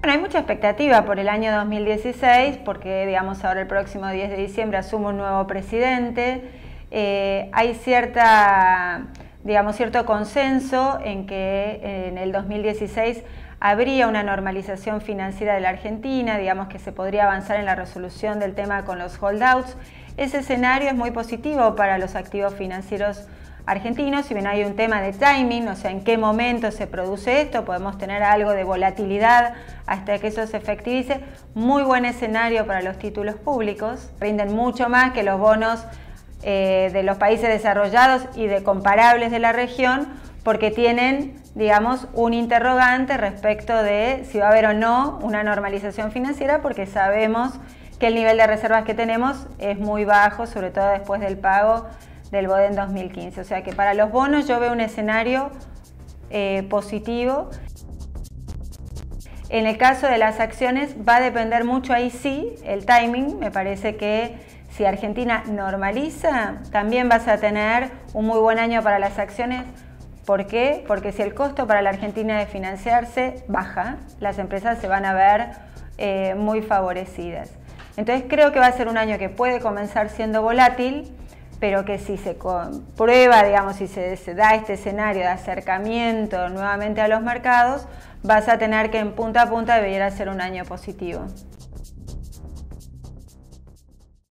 Bueno, hay mucha expectativa por el año 2016 porque, digamos, ahora el próximo 10 de diciembre asume un nuevo presidente. Eh, hay cierta, digamos, cierto consenso en que en el 2016 habría una normalización financiera de la Argentina, digamos que se podría avanzar en la resolución del tema con los holdouts. Ese escenario es muy positivo para los activos financieros argentinos, si bien hay un tema de timing, o sea, en qué momento se produce esto, podemos tener algo de volatilidad hasta que eso se efectivice, muy buen escenario para los títulos públicos, rinden mucho más que los bonos eh, de los países desarrollados y de comparables de la región, porque tienen, digamos, un interrogante respecto de si va a haber o no una normalización financiera, porque sabemos que el nivel de reservas que tenemos es muy bajo, sobre todo después del pago del BODE en 2015. O sea que para los bonos yo veo un escenario eh, positivo. En el caso de las acciones va a depender mucho ahí sí el timing. Me parece que si Argentina normaliza, también vas a tener un muy buen año para las acciones. ¿Por qué? Porque si el costo para la Argentina de financiarse baja, las empresas se van a ver eh, muy favorecidas. Entonces creo que va a ser un año que puede comenzar siendo volátil, pero que si se comprueba, digamos, si se, da este escenario de acercamiento nuevamente a los mercados, vas a tener que en punta a punta debiera ser un año positivo.